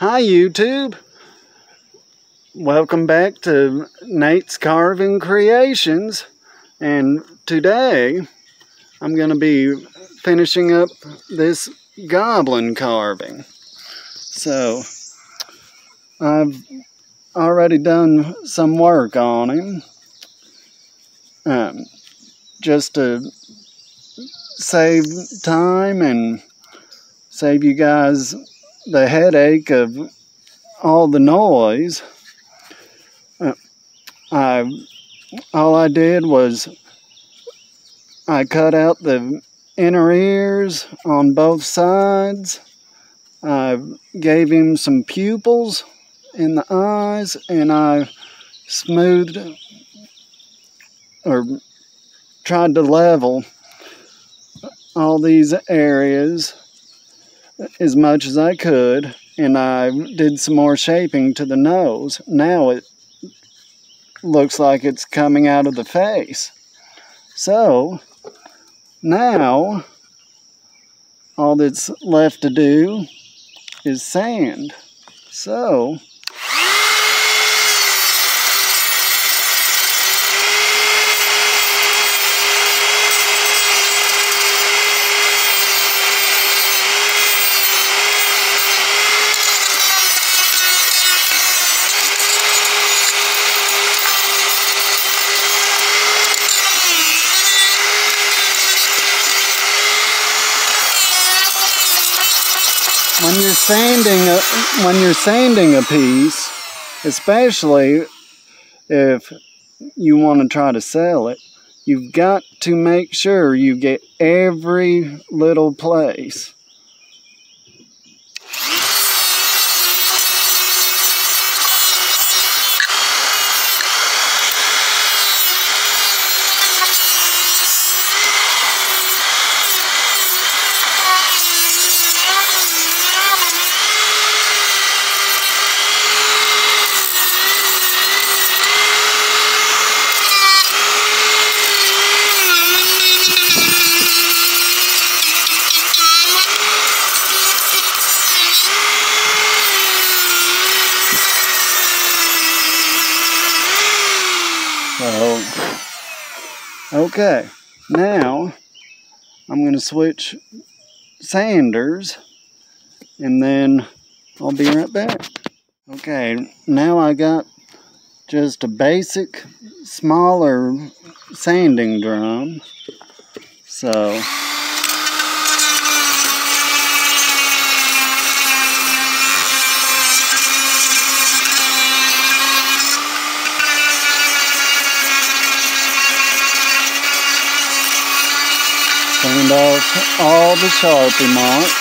Hi YouTube. Welcome back to Nate's Carving Creations. And today I'm going to be finishing up this goblin carving. So I've already done some work on him. Um, just to save time and save you guys the headache of all the noise. Uh, I all I did was I cut out the inner ears on both sides. I gave him some pupils in the eyes and I smoothed or tried to level all these areas as much as I could and I did some more shaping to the nose. Now it looks like it's coming out of the face. So now all that's left to do is sand. So when you're sanding a, when you're sanding a piece, especially if you want to try to sell it, you've got to make sure you get every little place. So, okay, now I'm going to switch sanders and then I'll be right back. Okay, now I got just a basic smaller sanding drum. So, Sand off all the Sharpie marks.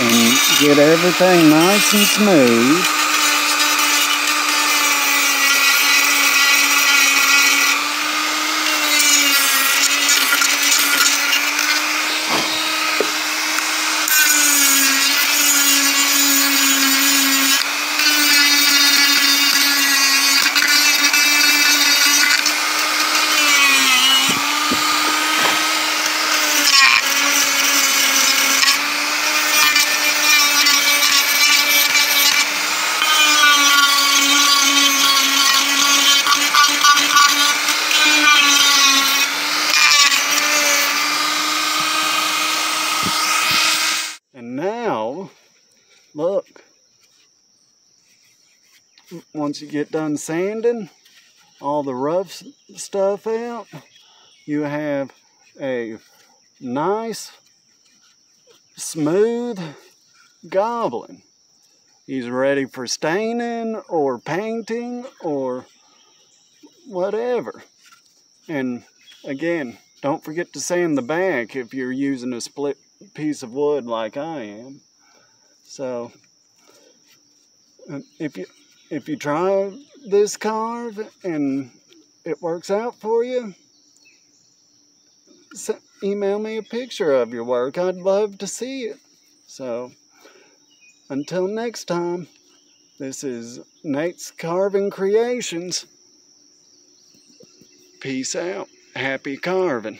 And get everything nice and smooth. And now, look, once you get done sanding all the rough stuff out, you have a nice, smooth goblin. He's ready for staining or painting or whatever. And again, don't forget to sand the back if you're using a split piece of wood like I am. So uh, if you if you try this carve and it works out for you, email me a picture of your work. I'd love to see it. So, until next time, this is Nate's Carving Creations. Peace out. Happy carving.